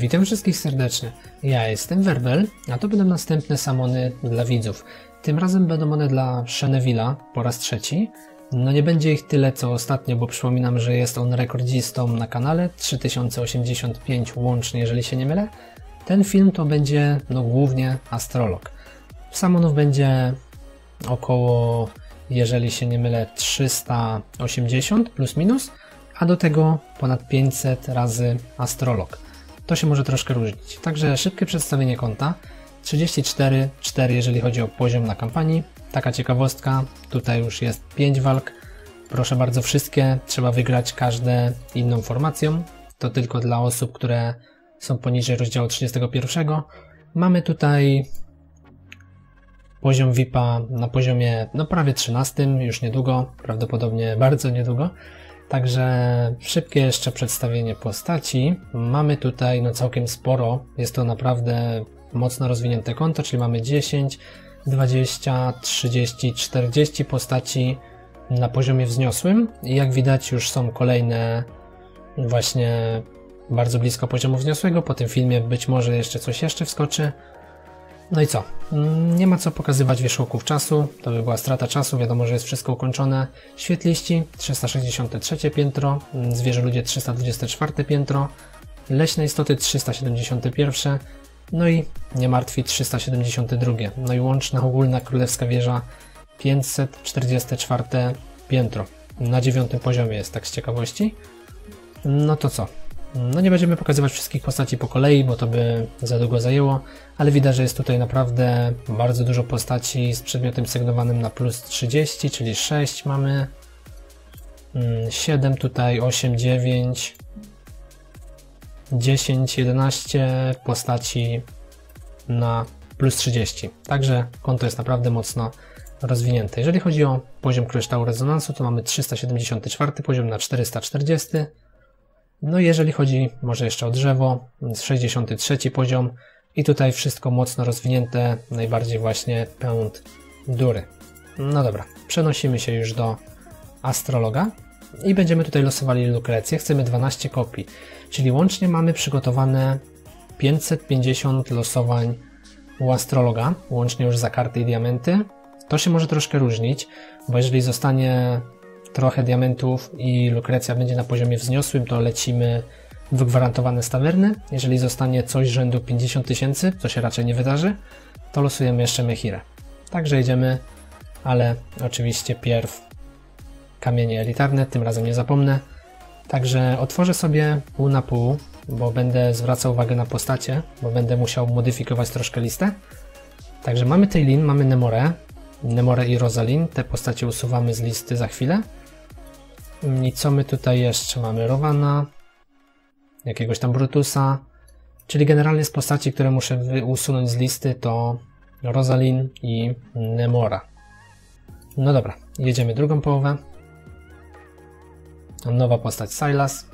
Witam wszystkich serdecznie. Ja jestem Werbel, a to będą następne samony dla widzów. Tym razem będą one dla Shenevilla po raz trzeci. No nie będzie ich tyle co ostatnio, bo przypominam, że jest on rekordzistą na kanale, 3085 łącznie, jeżeli się nie mylę. Ten film to będzie no głównie astrolog. Samonów będzie około, jeżeli się nie mylę, 380 plus minus, a do tego ponad 500 razy astrolog. To się może troszkę różnić. Także szybkie przedstawienie konta. 34, 4 jeżeli chodzi o poziom na kampanii. Taka ciekawostka, tutaj już jest 5 walk. Proszę bardzo, wszystkie trzeba wygrać każde inną formacją. To tylko dla osób, które są poniżej rozdziału 31. Mamy tutaj poziom VIPa na poziomie no prawie 13, już niedługo, prawdopodobnie bardzo niedługo. Także szybkie jeszcze przedstawienie postaci. Mamy tutaj no całkiem sporo, jest to naprawdę mocno rozwinięte konto, czyli mamy 10, 20, 30, 40 postaci na poziomie wzniosłym i jak widać już są kolejne właśnie bardzo blisko poziomu wzniosłego. Po tym filmie być może jeszcze coś jeszcze wskoczy. No i co? Nie ma co pokazywać wierzchołków czasu, to by była strata czasu, wiadomo, że jest wszystko ukończone. Świetliści 363 piętro, zwierzę ludzie 324 piętro, leśne istoty 371, no i nie martwi 372. No i łączna ogólna królewska wieża 544 piętro. Na dziewiątym poziomie jest tak z ciekawości. No to co? No nie będziemy pokazywać wszystkich postaci po kolei, bo to by za długo zajęło, ale widać, że jest tutaj naprawdę bardzo dużo postaci z przedmiotem sygnowanym na plus 30, czyli 6 mamy, 7 mm, tutaj, 8, 9, 10, 11 postaci na plus 30. Także konto jest naprawdę mocno rozwinięte. Jeżeli chodzi o poziom kryształu rezonansu, to mamy 374 poziom na 440. No jeżeli chodzi może jeszcze o drzewo, 63 poziom i tutaj wszystko mocno rozwinięte, najbardziej właśnie pęd dury. No dobra, przenosimy się już do astrologa i będziemy tutaj losowali lukrecję. Chcemy 12 kopii, czyli łącznie mamy przygotowane 550 losowań u astrologa, łącznie już za karty i diamenty. To się może troszkę różnić, bo jeżeli zostanie trochę diamentów i lukrecja będzie na poziomie wzniosłym, to lecimy w gwarantowane stawerny. Jeżeli zostanie coś rzędu 50 tysięcy, co się raczej nie wydarzy, to losujemy jeszcze Mechirę. Także jedziemy, ale oczywiście pierw kamienie elitarne, tym razem nie zapomnę. Także otworzę sobie pół na pół, bo będę zwracał uwagę na postacie, bo będę musiał modyfikować troszkę listę. Także mamy Tailin, mamy Nemore, Nemore i Rosalin, te postacie usuwamy z listy za chwilę. I co my tutaj jeszcze mamy? Rowana, jakiegoś tam Brutusa, czyli generalnie z postaci, które muszę usunąć z listy to Rosalin i Nemora. No dobra, jedziemy drugą połowę. Nowa postać Silas.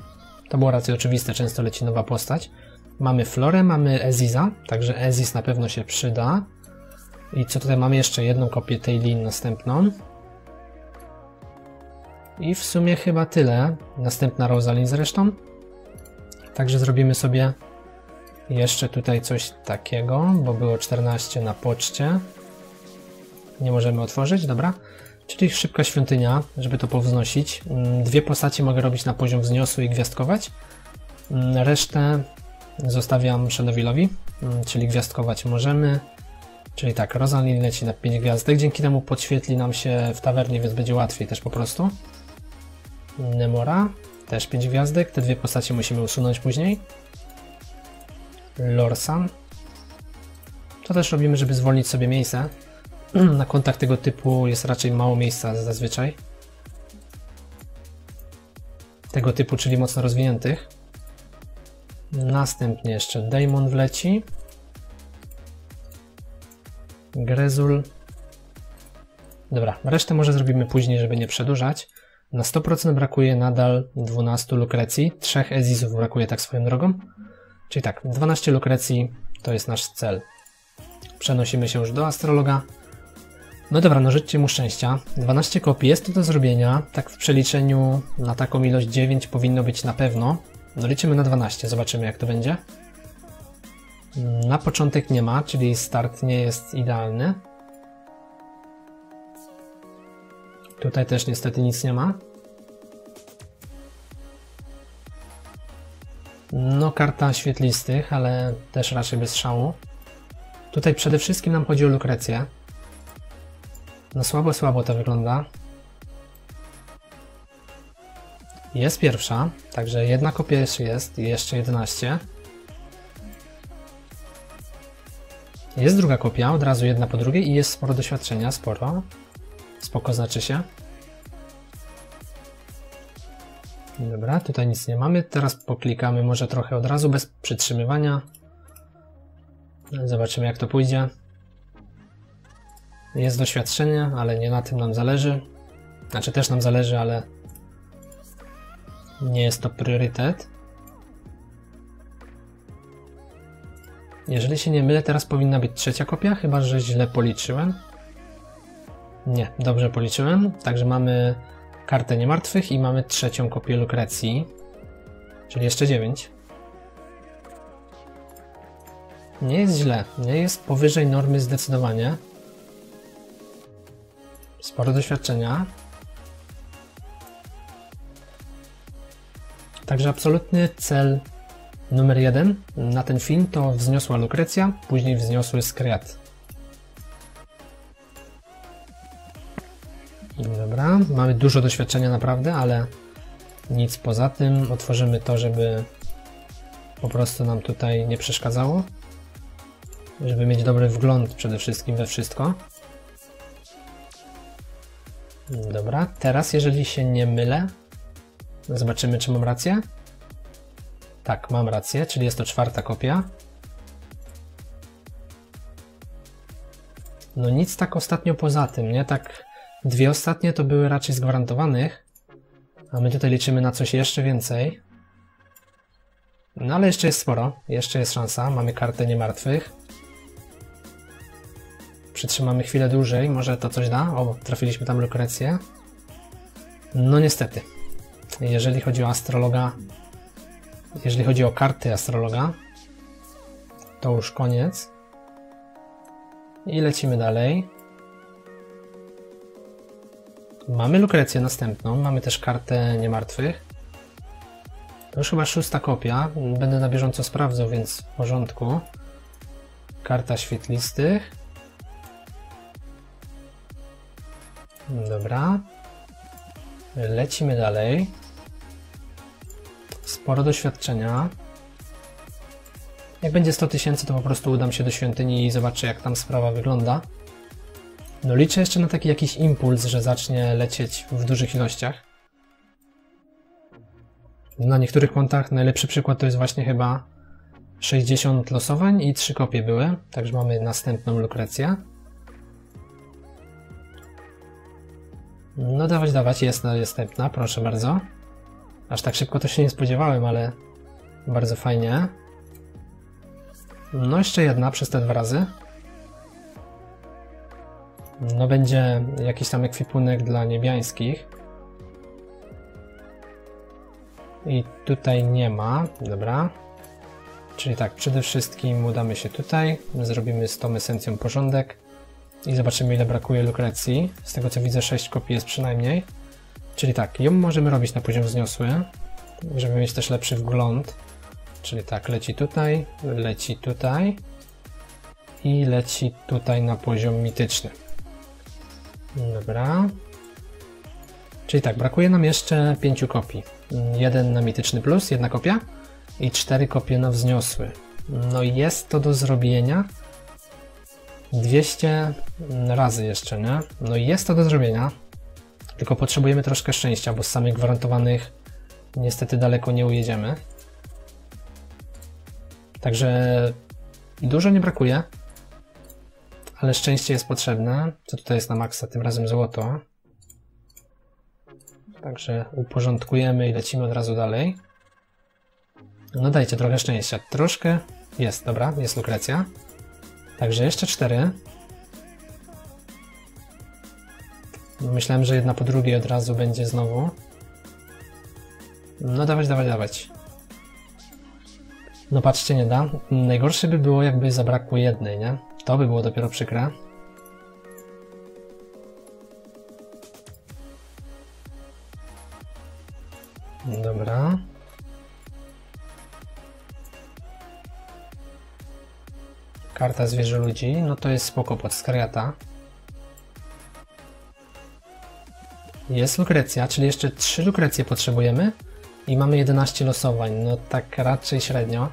To było raczej oczywiste, często leci nowa postać. Mamy Florę, mamy Eziza, także Eziz na pewno się przyda. I co tutaj mamy jeszcze jedną kopię tej linii następną. I w sumie chyba tyle. Następna Rosalind zresztą. Także zrobimy sobie jeszcze tutaj coś takiego, bo było 14 na poczcie. Nie możemy otworzyć, dobra. Czyli szybka świątynia, żeby to powznosić. Mm, dwie postacie mogę robić na poziom wzniosły i gwiazdkować. Mm, resztę zostawiam Shadowillowi, mm, czyli gwiazdkować możemy. Czyli tak, Rosalind leci na 5 gwiazdek, dzięki temu podświetli nam się w tawernie, więc będzie łatwiej też po prostu. Nemora, też 5 gwiazdek. Te dwie postacie musimy usunąć później. Lorsan. To też robimy, żeby zwolnić sobie miejsce. Na kontach tego typu jest raczej mało miejsca zazwyczaj. Tego typu, czyli mocno rozwiniętych. Następnie jeszcze Daemon wleci. Grezul. Dobra, resztę może zrobimy później, żeby nie przedłużać. Na 100% brakuje nadal 12 lukrecji, 3 ezizów brakuje tak swoją drogą. Czyli tak, 12 lukrecji to jest nasz cel. Przenosimy się już do astrologa. No dobra, no życzcie mu szczęścia. 12 kopii jest to do zrobienia. Tak w przeliczeniu na taką ilość 9 powinno być na pewno. No liczymy na 12, zobaczymy jak to będzie. Na początek nie ma, czyli start nie jest idealny. Tutaj też niestety nic nie ma. No, karta świetlistych, ale też raczej bez szału. Tutaj przede wszystkim nam chodzi o Lukrecję. No słabo, słabo to wygląda. Jest pierwsza, także jedna kopia jeszcze jest i jeszcze 11. Jest druga kopia, od razu jedna po drugiej i jest sporo doświadczenia, sporo. Spoko znaczy się. Dobra, tutaj nic nie mamy. Teraz poklikamy może trochę od razu, bez przytrzymywania. Zobaczymy jak to pójdzie. Jest doświadczenie, ale nie na tym nam zależy. Znaczy też nam zależy, ale nie jest to priorytet. Jeżeli się nie mylę, teraz powinna być trzecia kopia, chyba że źle policzyłem. Nie, dobrze policzyłem. Także mamy kartę niemartwych i mamy trzecią kopię Lukrecji, czyli jeszcze 9. Nie jest źle, nie jest powyżej normy zdecydowanie. Sporo doświadczenia. Także absolutny cel numer jeden na ten film to wzniosła Lukrecja, później wzniosły Skryat. Mamy dużo doświadczenia naprawdę, ale nic poza tym. Otworzymy to, żeby po prostu nam tutaj nie przeszkadzało. Żeby mieć dobry wgląd przede wszystkim we wszystko. Dobra, teraz jeżeli się nie mylę, zobaczymy czy mam rację. Tak, mam rację, czyli jest to czwarta kopia. No nic tak ostatnio poza tym, nie? Tak dwie ostatnie to były raczej z gwarantowanych, a my tutaj liczymy na coś jeszcze więcej. No ale jeszcze jest sporo, jeszcze jest szansa, mamy kartę niemartwych. Przytrzymamy chwilę dłużej, może to coś da. O, trafiliśmy tam Lukrecję. No niestety. Jeżeli chodzi o astrologa, jeżeli chodzi o karty astrologa, to już koniec. I lecimy dalej. Mamy Lukrecję następną, mamy też kartę niemartwych. To już chyba szósta kopia. Będę na bieżąco sprawdzał, więc w porządku. Karta świetlistych. Dobra. Lecimy dalej. Sporo doświadczenia. Jak będzie 100 tysięcy, to po prostu udam się do świątyni i zobaczę, jak tam sprawa wygląda. No liczę jeszcze na taki jakiś impuls, że zacznie lecieć w dużych ilościach. Na niektórych kontach najlepszy przykład to jest właśnie chyba 60 losowań i 3 kopie były, także mamy następną lukrecję. No dawać, dawać, jest następna, proszę bardzo. Aż tak szybko to się nie spodziewałem, ale bardzo fajnie. No jeszcze jedna przez te dwa razy. No będzie jakiś tam ekwipunek dla niebiańskich. I tutaj nie ma, dobra. Czyli tak, przede wszystkim udamy się tutaj, zrobimy z tą esencją porządek i zobaczymy ile brakuje lukrecji. Z tego co widzę 6 kopii jest przynajmniej. Czyli tak, ją możemy robić na poziom wzniosły, żeby mieć też lepszy wgląd. Czyli tak, leci tutaj, leci tutaj i leci tutaj na poziom mityczny. Dobra. Czyli tak, brakuje nam jeszcze 5 kopii. Jeden na mityczny plus, jedna kopia i cztery kopie na wzniosły. No i jest to do zrobienia. 200 razy jeszcze, nie? No i jest to do zrobienia. Tylko potrzebujemy troszkę szczęścia, bo z samych gwarantowanych niestety daleko nie ujedziemy. Także dużo nie brakuje ale szczęście jest potrzebne. Co tutaj jest na maksa? Tym razem złoto. Także uporządkujemy i lecimy od razu dalej. No dajcie trochę szczęścia. Troszkę jest, dobra, jest lukrecja. Także jeszcze cztery. Myślałem, że jedna po drugiej od razu będzie znowu. No dawać, dawać, dawać. No patrzcie, nie da. Najgorsze by było, jakby zabrakło jednej, nie? To by było dopiero przykre. Dobra. Karta zwierzę ludzi, no to jest spoko pod skariata. Jest lukrecja, czyli jeszcze 3 lukrecje potrzebujemy i mamy 11 losowań, no tak raczej średnio.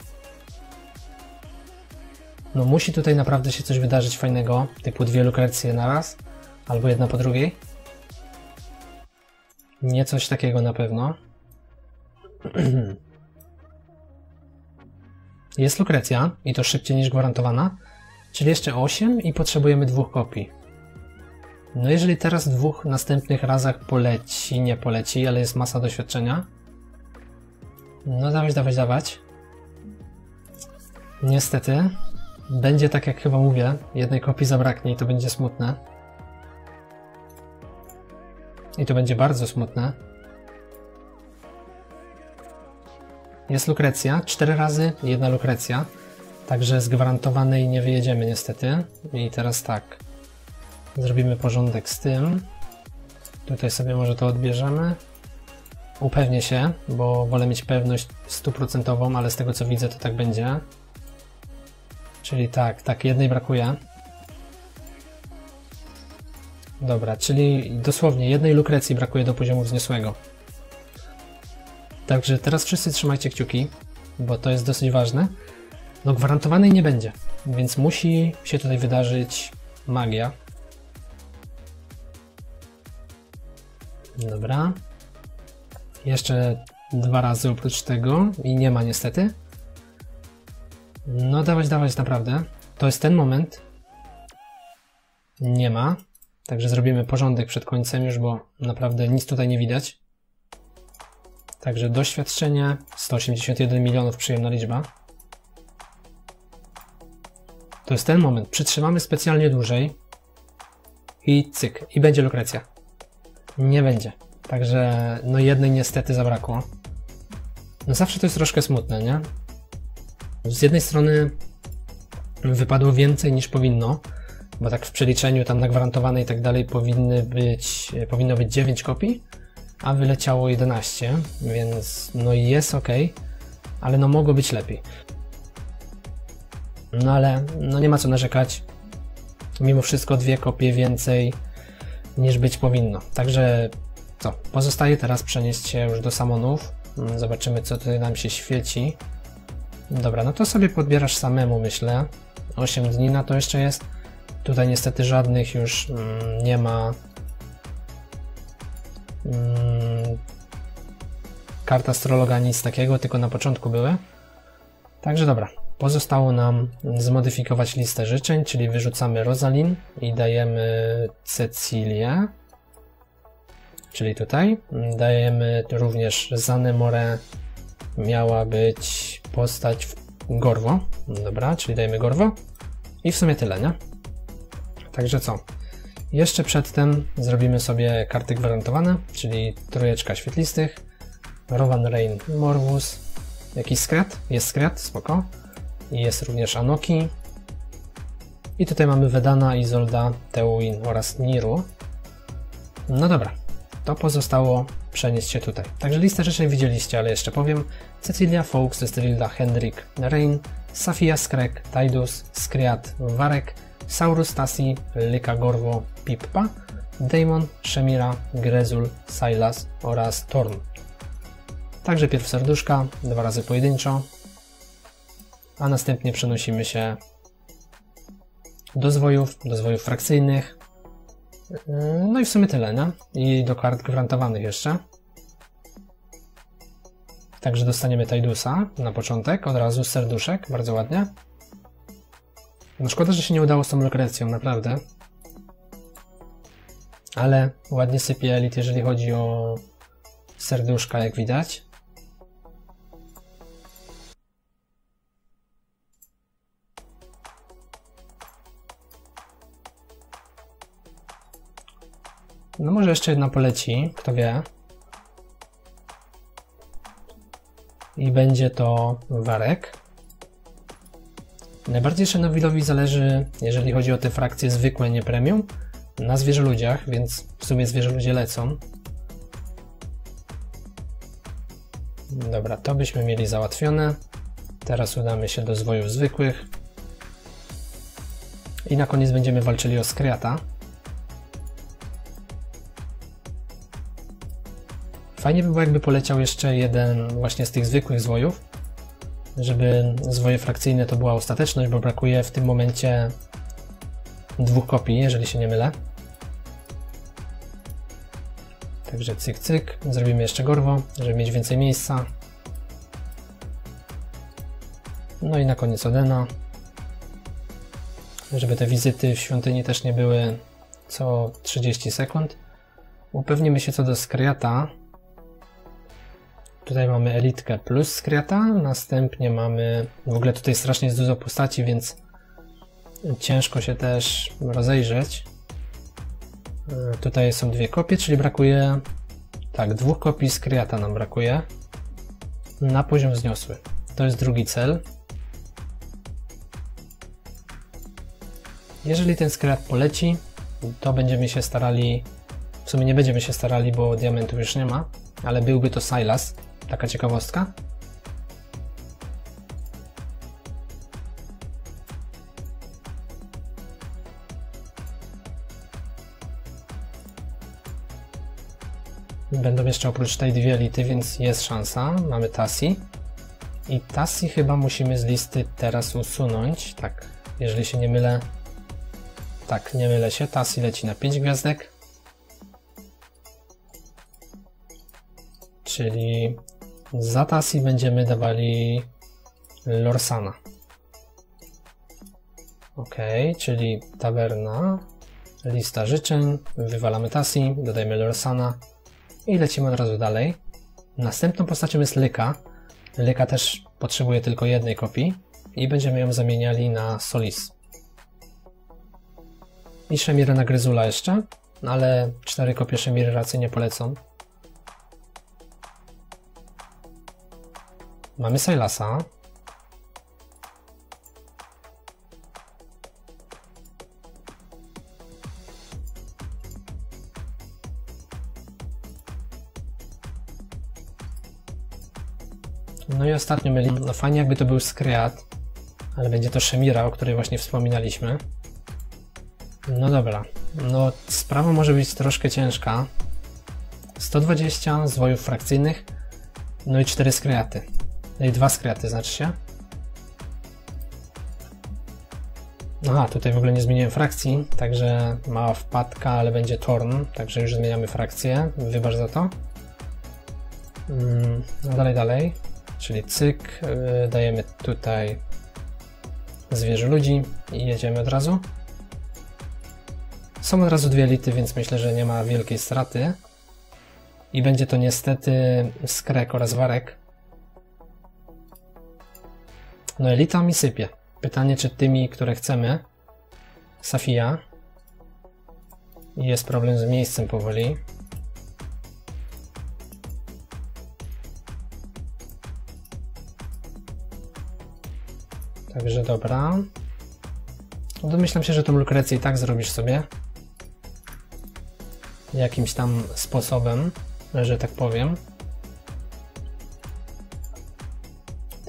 No musi tutaj naprawdę się coś wydarzyć fajnego, typu dwie lukrecje na raz, albo jedna po drugiej. Nie coś takiego na pewno. Jest lukrecja i to szybciej niż gwarantowana, czyli jeszcze 8 i potrzebujemy dwóch kopii. No jeżeli teraz w dwóch następnych razach poleci, nie poleci, ale jest masa doświadczenia. No dawać, dawać, dawać. Niestety, będzie tak jak chyba mówię, jednej kopii zabraknie i to będzie smutne. I to będzie bardzo smutne. Jest lukrecja, cztery razy jedna lukrecja. Także z gwarantowanej nie wyjedziemy niestety. I teraz tak. Zrobimy porządek z tym. Tutaj sobie może to odbierzemy. Upewnię się, bo wolę mieć pewność stuprocentową, ale z tego co widzę to tak będzie. Czyli tak, tak, jednej brakuje. Dobra, czyli dosłownie jednej lukrecji brakuje do poziomu wzniosłego. Także teraz wszyscy trzymajcie kciuki, bo to jest dosyć ważne. No gwarantowanej nie będzie, więc musi się tutaj wydarzyć magia. Dobra. Jeszcze dwa razy oprócz tego i nie ma niestety. No dawać, dawać naprawdę. To jest ten moment. Nie ma. Także zrobimy porządek przed końcem już, bo naprawdę nic tutaj nie widać. Także doświadczenie 181 milionów przyjemna liczba. To jest ten moment. Przytrzymamy specjalnie dłużej i cyk. I będzie lukrecja. Nie będzie. Także no jednej niestety zabrakło. No zawsze to jest troszkę smutne, nie? Z jednej strony wypadło więcej niż powinno, bo tak w przeliczeniu tam na gwarantowane i tak dalej powinny być, powinno być 9 kopii, a wyleciało 11, więc no jest ok, ale no mogło być lepiej. No ale no nie ma co narzekać. Mimo wszystko dwie kopie więcej niż być powinno. Także co, pozostaje teraz przenieść się już do samonów. Zobaczymy co tutaj nam się świeci. Dobra, no to sobie podbierasz samemu myślę. 8 dni na to jeszcze jest. Tutaj niestety żadnych już mm, nie ma mm, kart astrologa, nic takiego, tylko na początku były. Także dobra, pozostało nam zmodyfikować listę życzeń, czyli wyrzucamy Rosalin i dajemy Cecilię, czyli tutaj. Dajemy również Zanemore, miała być postać w Gorwo, dobra, czyli dajemy Gorwo i w sumie tyle, nie? Także co? Jeszcze przedtem zrobimy sobie karty gwarantowane, czyli trójeczka świetlistych, Rowan Rain Morwus, jakiś skret, jest skret, spoko, i jest również Anoki, i tutaj mamy Vedana, Izolda, Teuin oraz Niru. No dobra, to pozostało przenieść się tutaj. Także listę życzeń widzieliście, ale jeszcze powiem. Cecilia, Fox, Estrilda, Hendrik, Rain, Safia, Skrek, Tidus, Skriat, Warek, Saurus, Tassi, Lyka, Gorwo, Pippa, Daemon, Shemira, Grezul, Silas oraz Torn. Także pierw serduszka, dwa razy pojedynczo, a następnie przenosimy się do zwojów, do zwojów frakcyjnych. No i w sumie tyle, nie? I do kart gwarantowanych jeszcze. Także dostaniemy Tidusa na początek, od razu serduszek, bardzo ładnie. No szkoda, że się nie udało z tą lokrecją, naprawdę. Ale ładnie sypie elit, jeżeli chodzi o serduszka, jak widać. No może jeszcze jedna poleci, kto wie. I będzie to Warek. Najbardziej Shenobilowi zależy, jeżeli chodzi o te frakcje zwykłe, nie premium, na zwierzoludziach, więc w sumie zwierzoludzie lecą. Dobra, to byśmy mieli załatwione. Teraz udamy się do zwojów zwykłych. I na koniec będziemy walczyli o Skriata. Fajnie by było jakby poleciał jeszcze jeden właśnie z tych zwykłych zwojów, żeby zwoje frakcyjne to była ostateczność, bo brakuje w tym momencie dwóch kopii, jeżeli się nie mylę. Także cyk cyk, zrobimy jeszcze gorwo, żeby mieć więcej miejsca. No i na koniec Odena. Żeby te wizyty w świątyni też nie były co 30 sekund. Upewnimy się co do Skriata. Tutaj mamy elitkę plus Skriata, następnie mamy... W ogóle tutaj strasznie jest dużo postaci, więc ciężko się też rozejrzeć. E, tutaj są dwie kopie, czyli brakuje... Tak, dwóch kopii Skriata nam brakuje. Na poziom zniosły. To jest drugi cel. Jeżeli ten skrat poleci, to będziemy się starali, w sumie nie będziemy się starali, bo diamentów już nie ma, ale byłby to Silas, taka ciekawostka. Będą jeszcze oprócz tej dwie elity, więc jest szansa. Mamy Tassi. I Tassi chyba musimy z listy teraz usunąć. Tak, jeżeli się nie mylę, tak, nie mylę się. Tassi leci na 5 gwiazdek. Czyli za Tassi będziemy dawali Lorsana. Ok, czyli taberna, lista życzeń, wywalamy Tassi, dodajemy Lorsana i lecimy od razu dalej. Następną postacią jest Lyka. Lyka też potrzebuje tylko jednej kopii i będziemy ją zamieniali na Solis. I Szemira na Gryzula jeszcze, no ale cztery kopie Szemiry raczej nie polecą. Mamy Silasa. No i ostatnio mieli, no fajnie jakby to był Skreat, ale będzie to Szemira, o której właśnie wspominaliśmy. No dobra, no sprawa może być troszkę ciężka. 120 zwojów frakcyjnych, no i 4 skreaty. No i 2 skreaty znaczy się. Aha, tutaj w ogóle nie zmieniłem frakcji, także mała wpadka, ale będzie Torn, także już zmieniamy frakcję, wybacz za to. Mm, no dalej, dalej, czyli cyk, yy, dajemy tutaj zwierzę ludzi i jedziemy od razu. Są od razu dwie elity, więc myślę, że nie ma wielkiej straty. I będzie to niestety Skrek oraz Warek. No elita mi sypie. Pytanie, czy tymi, które chcemy. Safia. Jest problem z miejscem powoli. Także dobra. Domyślam się, że tą lukrecję i tak zrobisz sobie jakimś tam sposobem, że tak powiem.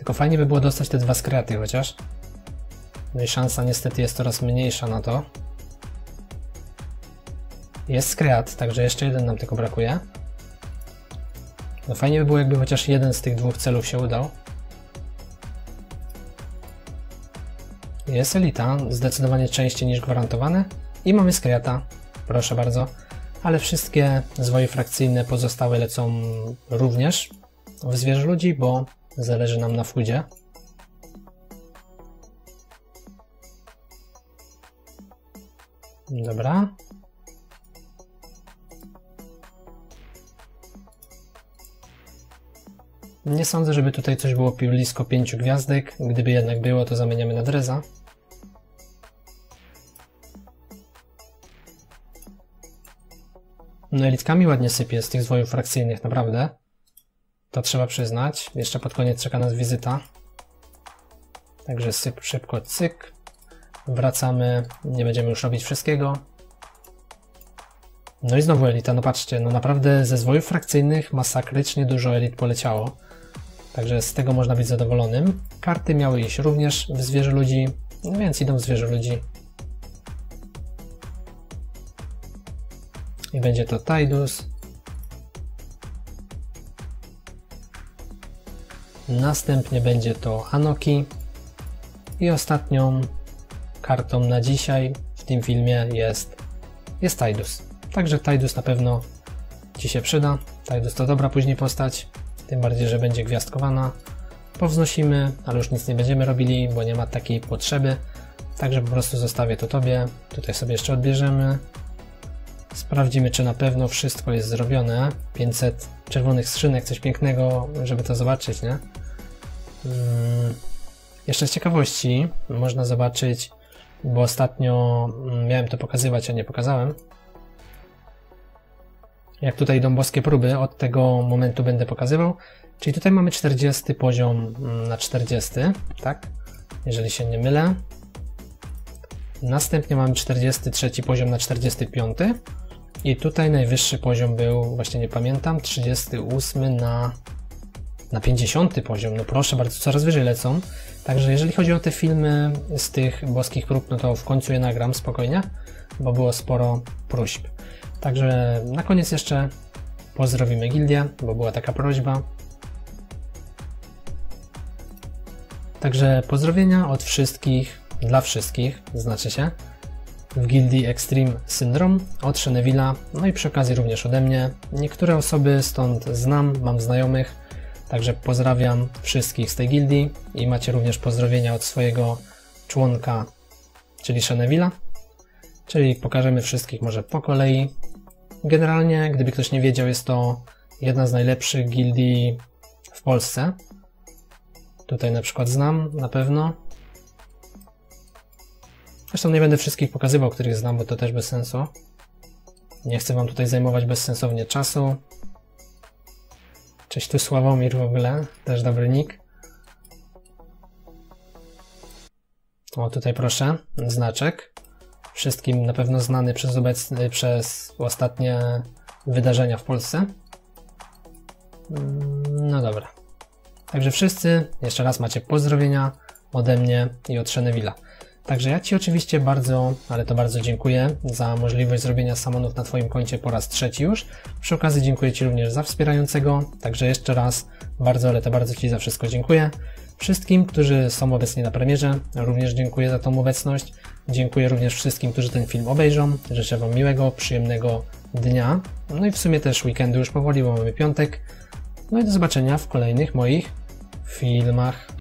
Tylko fajnie by było dostać te dwa skraty chociaż. No i szansa niestety jest coraz mniejsza na to. Jest skreat, także jeszcze jeden nam tylko brakuje. No fajnie by było jakby chociaż jeden z tych dwóch celów się udał. Jest elita, zdecydowanie częściej niż gwarantowane. I mamy skreata, proszę bardzo ale wszystkie zwoje frakcyjne pozostałe lecą również w zwierzę ludzi, bo zależy nam na fludzie. Dobra. Nie sądzę, żeby tutaj coś było blisko 5 gwiazdek. Gdyby jednak było, to zamieniamy na dreza. No elitkami ładnie sypie z tych zwojów frakcyjnych, naprawdę. To trzeba przyznać. Jeszcze pod koniec czeka nas wizyta. Także syp, szybko cyk. Wracamy, nie będziemy już robić wszystkiego. No i znowu elita, no patrzcie, no naprawdę ze zwojów frakcyjnych masakrycznie dużo elit poleciało. Także z tego można być zadowolonym. Karty miały iść również w zwierzę ludzi, no więc idą w zwierzę ludzi. I będzie to Tidus. Następnie będzie to Anoki. I ostatnią kartą na dzisiaj w tym filmie jest, jest Tidus. Także Tidus na pewno Ci się przyda. Tidus to dobra później postać, tym bardziej, że będzie gwiazdkowana. Powznosimy, ale już nic nie będziemy robili, bo nie ma takiej potrzeby. Także po prostu zostawię to Tobie. Tutaj sobie jeszcze odbierzemy. Sprawdzimy, czy na pewno wszystko jest zrobione. 500 czerwonych skrzynek, coś pięknego, żeby to zobaczyć, nie? Hmm. Jeszcze z ciekawości można zobaczyć, bo ostatnio mm, miałem to pokazywać, a nie pokazałem. Jak tutaj idą boskie próby, od tego momentu będę pokazywał. Czyli tutaj mamy 40 poziom mm, na 40, tak? Jeżeli się nie mylę. Następnie mamy 43 poziom na 45. I tutaj najwyższy poziom był, właśnie nie pamiętam, 38 na, na 50 poziom. No proszę bardzo, coraz wyżej lecą. Także jeżeli chodzi o te filmy z tych boskich prób, no to w końcu je nagram spokojnie, bo było sporo próśb. Także na koniec jeszcze pozdrowimy gildię, bo była taka prośba. Także pozdrowienia od wszystkich, dla wszystkich, znaczy się, w gildii Extreme Syndrome, od Shenevilla, no i przy okazji również ode mnie. Niektóre osoby stąd znam, mam znajomych, także pozdrawiam wszystkich z tej gildii i macie również pozdrowienia od swojego członka, czyli Shenevilla. Czyli pokażemy wszystkich może po kolei. Generalnie, gdyby ktoś nie wiedział, jest to jedna z najlepszych gildii w Polsce. Tutaj na przykład znam, na pewno. Zresztą nie będę wszystkich pokazywał, których znam, bo to też bez sensu. Nie chcę wam tutaj zajmować bezsensownie czasu. Cześć tu Sławomir w ogóle, też dobry nick. O, tutaj proszę, znaczek wszystkim na pewno znany przez, obecny, przez ostatnie wydarzenia w Polsce. Mm, no dobra. Także wszyscy, jeszcze raz macie pozdrowienia ode mnie i od Shenevilla. Także ja Ci oczywiście bardzo, ale to bardzo dziękuję za możliwość zrobienia samonów na Twoim koncie po raz trzeci już. Przy okazji dziękuję Ci również za wspierającego, także jeszcze raz bardzo, ale to bardzo Ci za wszystko dziękuję. Wszystkim, którzy są obecni na premierze, również dziękuję za tą obecność. Dziękuję również wszystkim, którzy ten film obejrzą. Życzę Wam miłego, przyjemnego dnia. No i w sumie też weekendu już powoli, bo mamy piątek. No i do zobaczenia w kolejnych moich filmach.